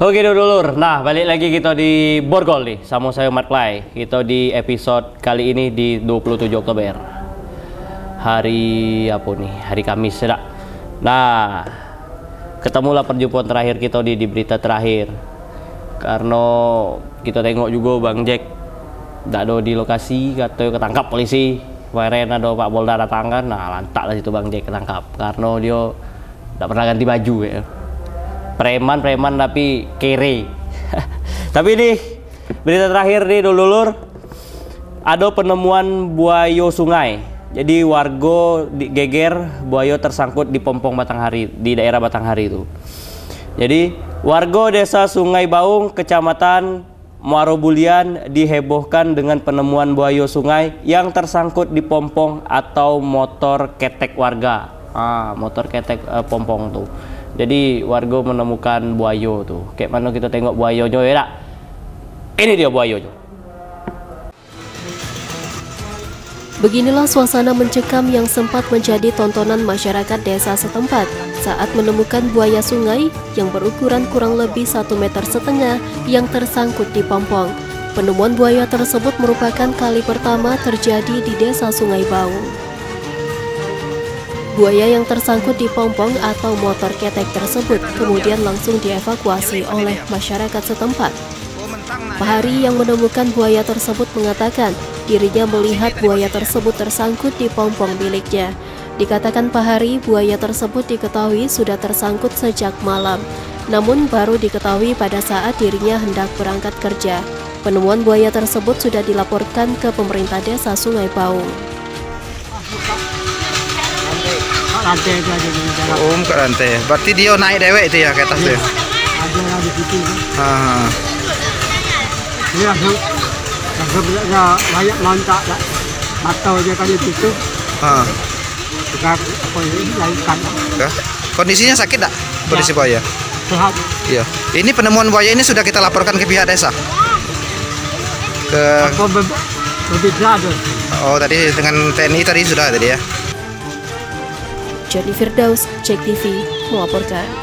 Oke dulur, nah balik lagi kita di Borgol nih sama saya Mat Clay. Kita di episode kali ini di 27 Oktober. Hari apa nih? Hari Kamis sudah. Nah, ketemulah perjumpaan terakhir kita di, di berita terakhir. Karena kita tengok juga Bang Jack tidak ada di lokasi, katanya ketangkap polisi. Kemarin ada Pak Bolda datang kan, nah lantak lah situ Bang Jack ketangkap. Karena dia tidak pernah ganti baju ya preman-preman tapi kere. tapi ini berita terakhir nih dulur ada penemuan buaya sungai. Jadi warga di geger buaya tersangkut di pompong Batanghari di daerah Batanghari itu. Jadi warga desa Sungai Baung, kecamatan Muaro Bulian dihebohkan dengan penemuan buaya sungai yang tersangkut di pompong atau motor ketek warga. Ah, motor ketek uh, pompong tuh. Jadi warga menemukan buaya tu. Kayak mana kita tengok buaya jo ya? Ini dia buaya jo. Beginilah suasana mencekam yang sempat menjadi tontonan masyarakat desa setempat saat menemukan buaya sungai yang berukuran kurang lebih satu meter setengah yang tersangkut di pompong. Penemuan buaya tersebut merupakan kali pertama terjadi di desa Sungai Baung. Buaya yang tersangkut di pompong atau motor ketek tersebut kemudian langsung dievakuasi oleh masyarakat setempat. Pak Hari yang menemukan buaya tersebut mengatakan dirinya melihat buaya tersebut tersangkut di pompong miliknya. Dikatakan Pak Hari, buaya tersebut diketahui sudah tersangkut sejak malam, namun baru diketahui pada saat dirinya hendak berangkat kerja. Penemuan buaya tersebut sudah dilaporkan ke pemerintah desa Sungai Baung rantai itu aja di. Oh, ke rantai. Berarti dia naik dewek itu ya ke atas tuh. Ada lah di situ. Ah. Dia langsung langsung dia banyak loncat lah. Atau dia kan itu Ah. juga apa ini laikan Ya. Kondisinya sakit tak? Kondisi Ya. buaya. sehat. Iya. Ini penemuan buaya ini sudah kita laporkan ke pihak desa. Ke Apa ber berbeda tu. Oh, tadi dengan TNI tadi sudah tadi ya. Jenny Firdaus, Cek TV, melaporkan.